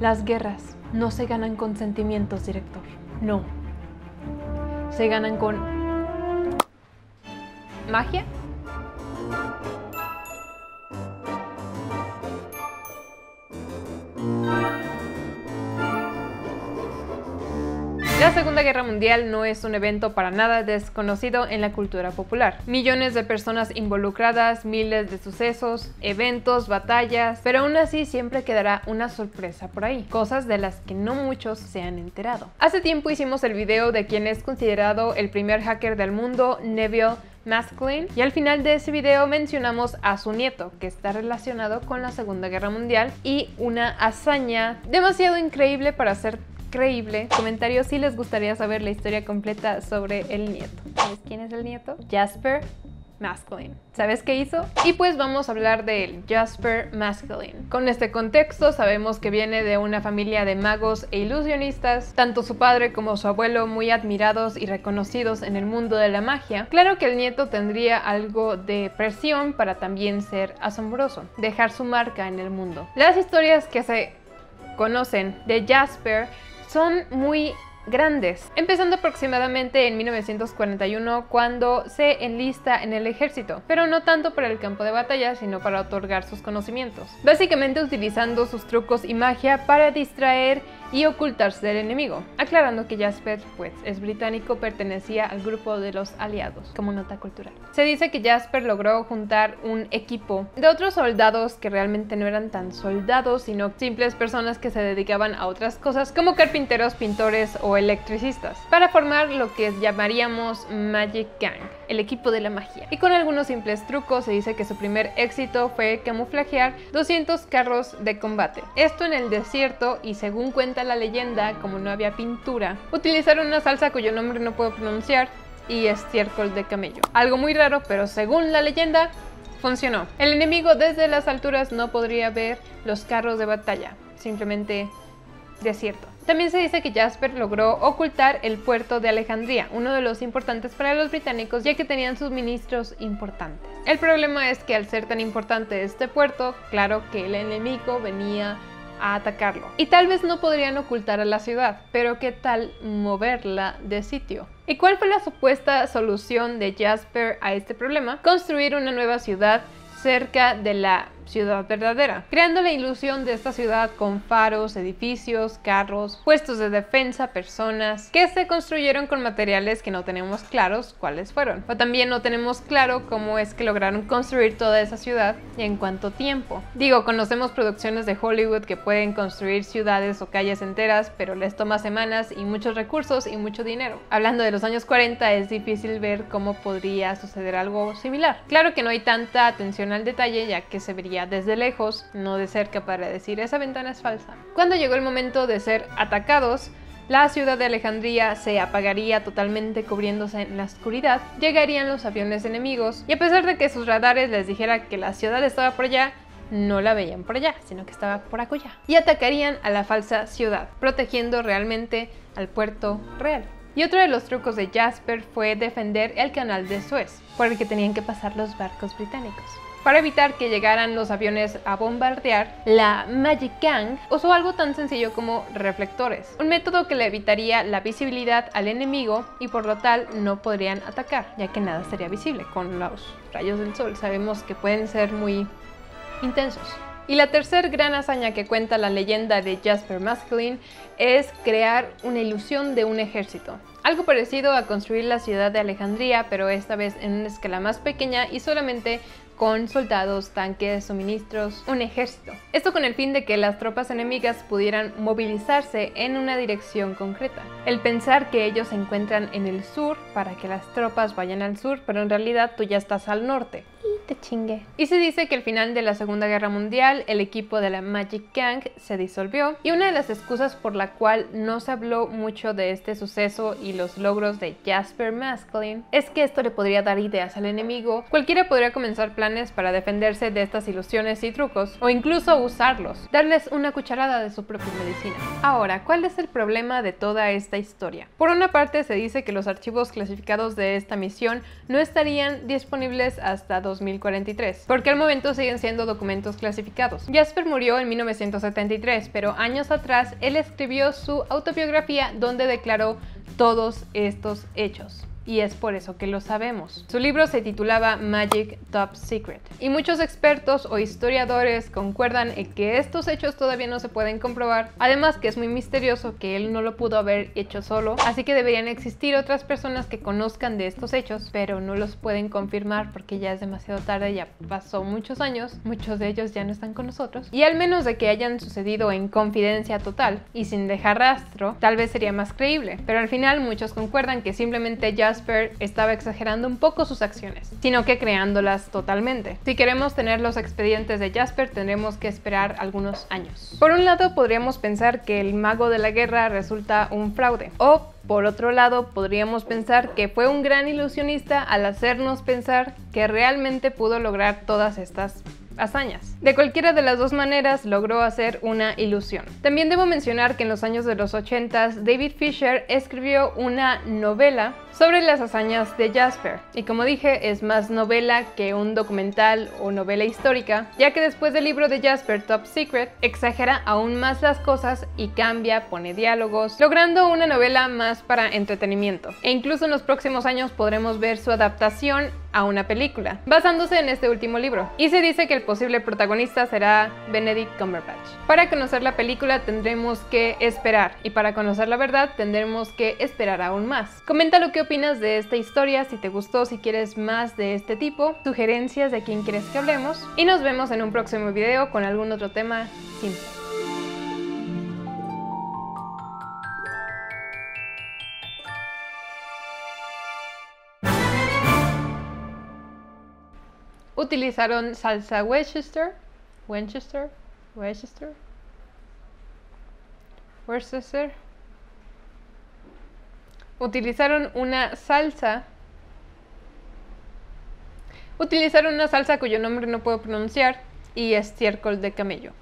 Las guerras no se ganan con sentimientos, director. No. Se ganan con... ¿Magia? La Segunda Guerra Mundial no es un evento para nada desconocido en la cultura popular. Millones de personas involucradas, miles de sucesos, eventos, batallas, pero aún así siempre quedará una sorpresa por ahí, cosas de las que no muchos se han enterado. Hace tiempo hicimos el video de quien es considerado el primer hacker del mundo, Neville Masculine. Y al final de ese video mencionamos a su nieto, que está relacionado con la Segunda Guerra Mundial y una hazaña demasiado increíble para ser creíble. Comentarios si les gustaría saber la historia completa sobre el nieto. ¿Sabes quién es el nieto? Jasper Masculine. ¿Sabes qué hizo? Y pues vamos a hablar de Jasper Masculine. Con este contexto sabemos que viene de una familia de magos e ilusionistas, tanto su padre como su abuelo muy admirados y reconocidos en el mundo de la magia. Claro que el nieto tendría algo de presión para también ser asombroso, dejar su marca en el mundo. Las historias que se conocen de Jasper son muy grandes, empezando aproximadamente en 1941 cuando se enlista en el ejército, pero no tanto para el campo de batalla, sino para otorgar sus conocimientos, básicamente utilizando sus trucos y magia para distraer y ocultarse del enemigo, aclarando que Jasper, pues, es británico, pertenecía al grupo de los aliados, como nota cultural. Se dice que Jasper logró juntar un equipo de otros soldados que realmente no eran tan soldados, sino simples personas que se dedicaban a otras cosas, como carpinteros, pintores o electricistas, para formar lo que llamaríamos Magic Gang, el equipo de la magia. Y con algunos simples trucos se dice que su primer éxito fue camuflajear 200 carros de combate. Esto en el desierto y según cuenta la leyenda, como no había pintura, utilizaron una salsa cuyo nombre no puedo pronunciar y estiércol de camello. Algo muy raro, pero según la leyenda, funcionó. El enemigo desde las alturas no podría ver los carros de batalla, simplemente También se dice que Jasper logró ocultar el puerto de Alejandría, uno de los importantes para los británicos ya que tenían suministros importantes. El problema es que al ser tan importante este puerto, claro que el enemigo venía a atacarlo. Y tal vez no podrían ocultar a la ciudad, pero ¿qué tal moverla de sitio? ¿Y cuál fue la supuesta solución de Jasper a este problema? Construir una nueva ciudad cerca de la ciudad verdadera, creando la ilusión de esta ciudad con faros, edificios, carros, puestos de defensa, personas, que se construyeron con materiales que no tenemos claros cuáles fueron. O también no tenemos claro cómo es que lograron construir toda esa ciudad y en cuánto tiempo. Digo, conocemos producciones de Hollywood que pueden construir ciudades o calles enteras, pero les toma semanas y muchos recursos y mucho dinero. Hablando de los años 40, es difícil ver cómo podría suceder algo similar. Claro que no hay tanta atención al detalle ya que se vería desde lejos, no de cerca para decir esa ventana es falsa. Cuando llegó el momento de ser atacados, la ciudad de Alejandría se apagaría totalmente cubriéndose en la oscuridad, llegarían los aviones enemigos y a pesar de que sus radares les dijera que la ciudad estaba por allá, no la veían por allá, sino que estaba por acullá. Y atacarían a la falsa ciudad, protegiendo realmente al puerto real. Y otro de los trucos de Jasper fue defender el canal de Suez, por el que tenían que pasar los barcos británicos. Para evitar que llegaran los aviones a bombardear, la Magic Gang usó algo tan sencillo como reflectores, un método que le evitaría la visibilidad al enemigo y por lo tal no podrían atacar, ya que nada sería visible con los rayos del sol. Sabemos que pueden ser muy intensos. Y la tercer gran hazaña que cuenta la leyenda de Jasper Masculine es crear una ilusión de un ejército. Algo parecido a construir la ciudad de Alejandría, pero esta vez en una escala más pequeña y solamente con soldados, tanques, suministros, un ejército. Esto con el fin de que las tropas enemigas pudieran movilizarse en una dirección concreta. El pensar que ellos se encuentran en el sur para que las tropas vayan al sur, pero en realidad tú ya estás al norte te chingue. Y se dice que al final de la Segunda Guerra Mundial el equipo de la Magic Gang se disolvió y una de las excusas por la cual no se habló mucho de este suceso y los logros de Jasper Masklin es que esto le podría dar ideas al enemigo. Cualquiera podría comenzar planes para defenderse de estas ilusiones y trucos o incluso usarlos, darles una cucharada de su propia medicina. Ahora, ¿cuál es el problema de toda esta historia? Por una parte se dice que los archivos clasificados de esta misión no estarían disponibles hasta 2000 2043, porque al momento siguen siendo documentos clasificados. Jasper murió en 1973, pero años atrás él escribió su autobiografía donde declaró todos estos hechos y es por eso que lo sabemos. Su libro se titulaba Magic Top Secret. Y muchos expertos o historiadores concuerdan en que estos hechos todavía no se pueden comprobar, además que es muy misterioso que él no lo pudo haber hecho solo, así que deberían existir otras personas que conozcan de estos hechos, pero no los pueden confirmar porque ya es demasiado tarde, ya pasó muchos años, muchos de ellos ya no están con nosotros, y al menos de que hayan sucedido en confidencia total y sin dejar rastro, tal vez sería más creíble, pero al final muchos concuerdan que simplemente ya Jasper estaba exagerando un poco sus acciones, sino que creándolas totalmente. Si queremos tener los expedientes de Jasper, tendremos que esperar algunos años. Por un lado, podríamos pensar que el mago de la guerra resulta un fraude, o por otro lado, podríamos pensar que fue un gran ilusionista al hacernos pensar que realmente pudo lograr todas estas hazañas. De cualquiera de las dos maneras logró hacer una ilusión. También debo mencionar que en los años de los 80 David Fisher escribió una novela sobre las hazañas de Jasper. Y como dije, es más novela que un documental o novela histórica, ya que después del libro de Jasper Top Secret, exagera aún más las cosas y cambia, pone diálogos, logrando una novela más para entretenimiento. E incluso en los próximos años podremos ver su adaptación a una película, basándose en este último libro. Y se dice que el posible protagonista será Benedict Cumberbatch. Para conocer la película tendremos que esperar, y para conocer la verdad tendremos que esperar aún más. Comenta lo que opinas de esta historia, si te gustó, si quieres más de este tipo, sugerencias de quién quieres que hablemos, y nos vemos en un próximo video con algún otro tema simple. Utilizaron salsa Worcester, Winchester, Worcester, Worcester. Utilizaron una salsa. Utilizaron una salsa cuyo nombre no puedo pronunciar y estiércol de camello.